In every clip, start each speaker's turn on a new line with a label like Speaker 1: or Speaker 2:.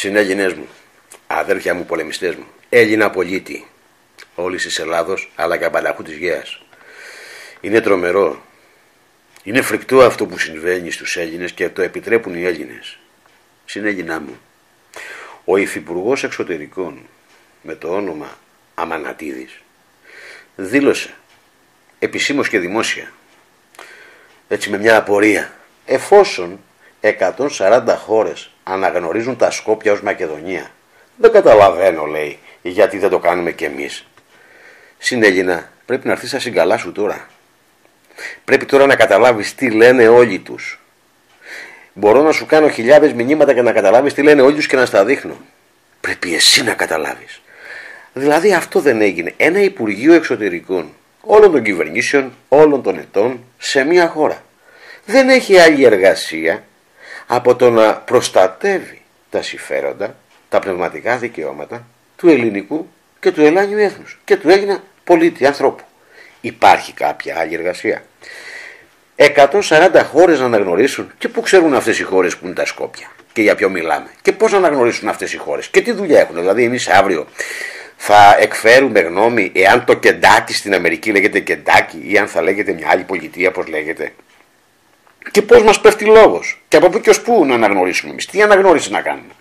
Speaker 1: Συνέγγινές μου, αδέρφια μου, πολεμιστές μου, Έλληνα πολίτη, όλης της Ελλάδος αλλά και απανταχού της Γέας. Είναι τρομερό. Είναι φρικτό αυτό που συμβαίνει στους Έλληνες και το επιτρέπουν οι Έλληνες. Συνέγγινά μου, ο Υφυπουργός Εξωτερικών με το όνομα Αμανατίδης δήλωσε επισήμως και δημόσια έτσι με μια απορία εφόσον 140 χώρες αναγνωρίζουν τα Σκόπια ως Μακεδονία. Δεν καταλαβαίνω λέει γιατί δεν το κάνουμε κι εμείς. Συνέλληνα πρέπει να έρθεις στα σου τώρα. Πρέπει τώρα να καταλάβεις τι λένε όλοι τους. Μπορώ να σου κάνω χιλιάδες μηνύματα και να καταλάβεις τι λένε όλοι τους και να στα δείχνω. Πρέπει εσύ να καταλάβεις. Δηλαδή αυτό δεν έγινε. Ένα Υπουργείο Εξωτερικών όλων των κυβερνήσεων, όλων των ετών σε μια χώρα. Δεν έχει άλλη εργασία από το να προστατεύει τα συμφέροντα, τα πνευματικά δικαιώματα του ελληνικού και του Ελλάνιου έθνους και του Έλληνα πολίτη, ανθρώπου. Υπάρχει κάποια άλλη εργασία. 140 χώρες να αναγνωρίσουν και πού ξέρουν αυτές οι χώρες που είναι τα Σκόπια και για ποιο μιλάμε και πώς να αναγνωρίσουν αυτές οι χώρες και τι δουλειά έχουν. Δηλαδή εμείς αύριο θα εκφέρουμε γνώμη εάν το Κεντάκι στην Αμερική λέγεται Κεντάκι ή αν θα λέγεται μια άλλη πολιτεία πώς λέγεται. Και πώς μας πέφτει λόγος. Και από πού και ως πού να αναγνωρίσουμε εμείς. Τι αναγνώριση να κάνουμε.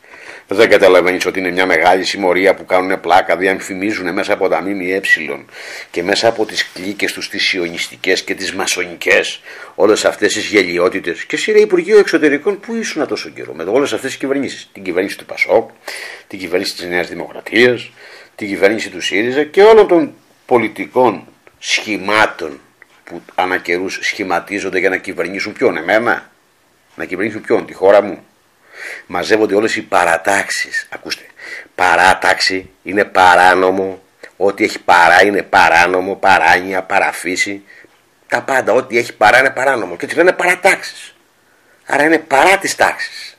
Speaker 1: Δεν καταλαβαίνεις ότι είναι μια μεγάλη συμμορία που κάνουν πλάκα, διαμφημίζουν μέσα από τα ΜΜΕ και μέσα από τις κλίκες τους, τις σιωνιστικές και τις μασονικές, όλες αυτές τις γελιότητες. Και εσύ, ρε Υπουργείο Εξωτερικών, πού ήσουν τόσο καιρό με όλες αυτές τις κυβερνήσεις. Την κυβέρνηση του Πασόκ, την κυβέρνηση της Νέας Δημοκρατίας, την κυβέρνηση του ΣΥΡΙΖΑ και όλων των πολιτικών σχημάτων που ανά καιρούς σχηματίζονται για να κυβερνήσουν ποιον, εμένα, να κυβερνήσουν ποιον, τη χώρα μου; Μαζεύονται όλες οι παρατάξεις. Ακούστε, παράταξη είναι παράνομο, ό,τι έχει παρά είναι παράνομο, παράνοια, παραφύση. Τα πάντα, ό,τι έχει παρά είναι παράνομο. Και έτσι λένε παρατάξεις. Άρα είναι παρά τις τάξεις.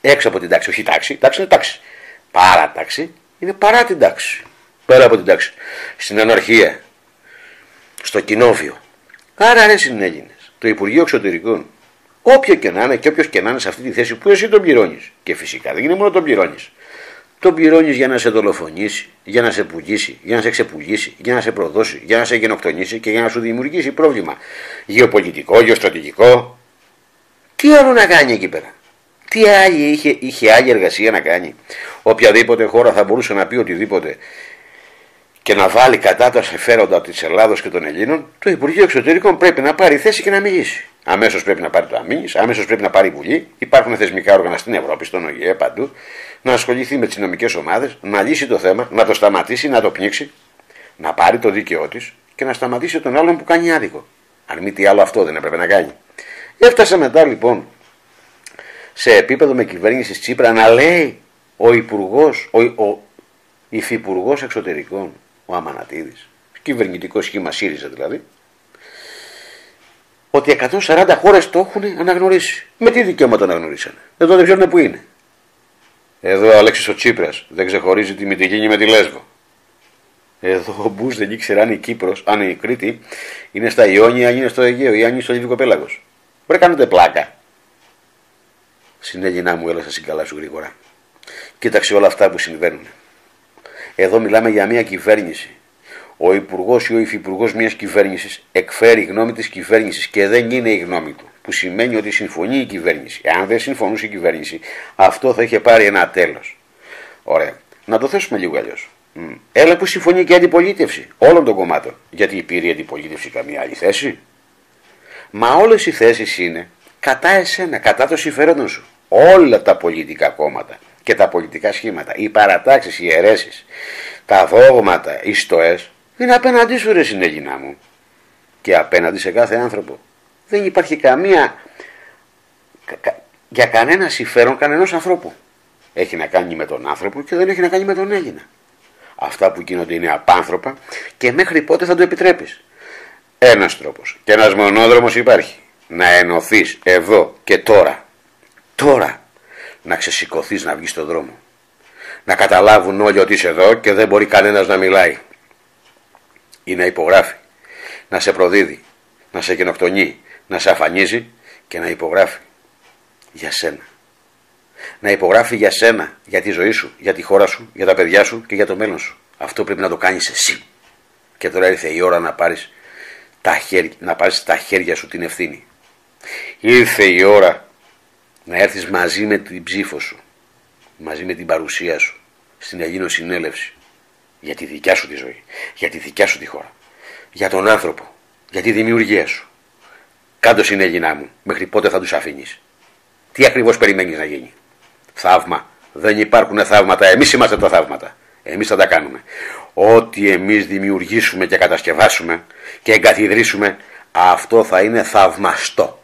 Speaker 1: Έξω από την τάξη, όχι τάξη, τάξη είναι τάξη. Παράταξη είναι παρά την τάξη. Πέρα από την τάξη. Στην αναρχία. Στο κοινόβιο. Άρα ρε συνέγινε. Το Υπουργείο Εξωτερικών. Όποιο και να είναι και όποιος και να είναι σε αυτή τη θέση που εσύ τον πληρώνεις. Και φυσικά δεν είναι μόνο τον πληρώνεις. Τον πληρώνεις για να σε δολοφονήσει, για να σε πουλήσει, για να σε ξεπουλήσει, για να σε προδώσει, για να σε γενοκτονήσει και για να σου δημιουργήσει πρόβλημα. Γεωπολιτικό, γεωστρατηγικό. Τι άλλο να κάνει εκεί πέρα; Τι άλλη είχε, είχε άλλη εργασία να κάνει; Οποιαδήποτε χώρα θα μπορούσε να πει οτιδήποτε και να βάλει κατά τα συμφέροντα της Ελλάδος και των Ελλήνων, το Υπουργείο Εξωτερικών πρέπει να πάρει θέση και να μιλήσει. Αμέσως πρέπει να πάρει το αμήνης, αμέσως πρέπει να πάρει η Βουλή. Υπάρχουν θεσμικά όργανα στην Ευρώπη, στον ΟΗΕ, παντού. Να ασχοληθεί με τις νομικές ομάδες, να λύσει το θέμα, να το σταματήσει, να το πνίξει, να πάρει το δίκαιό της και να σταματήσει τον άλλον που κάνει άδικο. Αν μη τι άλλο αυτό δεν έπρεπε να κάνει. Έφτασε μετά λοιπόν σε επίπεδο με κυβέρνηση Τσίπρα να λέει ο υπουργός, ο, ο υφυπουργός εξωτερικών, ο Αμανατίδης, κυβερνητικό σχήμα ΣΥΡΙΖΑ δηλαδή, ότι 140 χώρες το έχουν αναγνωρίσει. Με τι δικαίωμα αναγνωρίσανε. Εδώ δεν ξέρουν που είναι. Εδώ ο Αλέξης ο Τσίπρας δεν ξεχωρίζει τη Μυτιλίνη με τη Λέσβο. Εδώ ο Μπούς δεν ήξερε αν η Κύπρος, αν η Κρήτη είναι στα Ιόνια, αν είναι στο Αιγαίο ή αν είναι στο Λιβικό Πέλαγος. Μπορεί κάνετε πλάκα. Συνέγγινά μου, έλα στην καλά σου γρήγορα. Κοίταξε όλα αυτά που συμβαίνουν. Εδώ μιλάμε για μια κυβέρνηση. Ο υπουργός ή ο υφυπουργός μιας κυβέρνησης εκφέρει γνώμη της κυβέρνησης και δεν είναι η γνώμη του. Που σημαίνει ότι συμφωνεί η κυβέρνηση. Αν δεν συμφωνούσε η κυβέρνηση, αυτό θα είχε πάρει ένα τέλος. Ωραία. Να το θέσουμε λίγο αλλιώς. Έλα που συμφωνεί και η αντιπολίτευση όλων των κομμάτων. Γιατί πήρε η αντιπολίτευση καμία άλλη θέση; Μα όλες οι θέσεις είναι κατά εσένα, κατά το συμφέρον σου. Όλα τα πολιτικά κόμματα και τα πολιτικά σχήματα, οι παρατάξεις, οι αιρέσεις, τα δόγματα, οι στοές, είναι απέναντί σου ρε συνέγινά μου και απέναντι σε κάθε άνθρωπο. Δεν υπάρχει καμία, για κανένα συμφέρον κανενός ανθρώπου. Έχει να κάνει με τον άνθρωπο και δεν έχει να κάνει με τον Έλληνα. Αυτά που γίνονται είναι απάνθρωπα και μέχρι πότε θα το επιτρέπεις. Ένας τρόπος και ένας μονόδρομος υπάρχει. Να ενωθείς εδώ και τώρα. Τώρα να ξεσηκωθείς να βγεις στον δρόμο. Να καταλάβουν όλοι ότι είσαι εδώ και δεν μπορεί κανένας να μιλάει. Ή να υπογράφει, να σε προδίδει, να σε γενοκτονεί, να σε αφανίζει και να υπογράφει για σένα. να υπογράφει για σένα, για τη ζωή σου, για τη χώρα σου, για τα παιδιά σου και για το μέλλον σου. Αυτό πρέπει να το κάνεις εσύ. Και τώρα ήρθε η ώρα να πάρεις τα χέρια, να πάρεις στα χέρια σου την ευθύνη. Ήρθε η ώρα να έρθεις μαζί με την ψήφο σου, μαζί με την παρουσία σου, στην Ελλήνο συνέλευση, για τη δικιά σου τη ζωή, για τη δικιά σου τη χώρα, για τον άνθρωπο, για τη δημιουργία σου. Κάντος συνέγγινά μου, μέχρι πότε θα τους αφήνεις. Τι ακριβώς περιμένεις να γίνει. Θαύμα. Δεν υπάρχουν θαύματα. Εμείς είμαστε τα θαύματα. Εμείς θα τα κάνουμε. Ό,τι εμείς δημιουργήσουμε και κατασκευάσουμε και εγκαθιδρύσουμε, αυτό θα είναι θαυμαστό.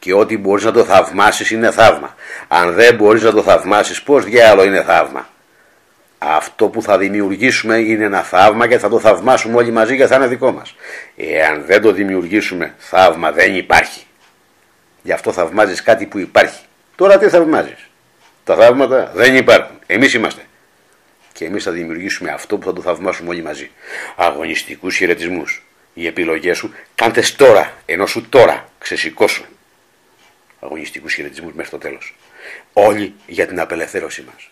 Speaker 1: Και ό,τι μπορείς να το θαυμάσεις είναι θαύμα. Αν δεν μπορείς να το θαυμάσεις, πώς διάλογο είναι θαύμα. Αυτό που θα δημιουργήσουμε είναι ένα θαύμα και θα το θαυμάσουμε όλοι μαζί και θα είναι δικό μας. Εάν δεν το δημιουργήσουμε, θαύμα δεν υπάρχει. Γι' αυτό θαυμάζεις κάτι που υπάρχει. Τώρα τι θαυμάζεις; Τα θαύματα δεν υπάρχουν. Εμείς είμαστε. Και εμείς θα δημιουργήσουμε αυτό που θα το θαυμάσουμε όλοι μαζί. Αγωνιστικούς χαιρετισμούς. Οι επιλογές σου κάντε τώρα, ενώ σου τώρα ξεσηκώσουν. Αγωνιστικούς χαιρετισμούς μέχρι το τέλος. Όλοι για την απελευθέρωσή μας.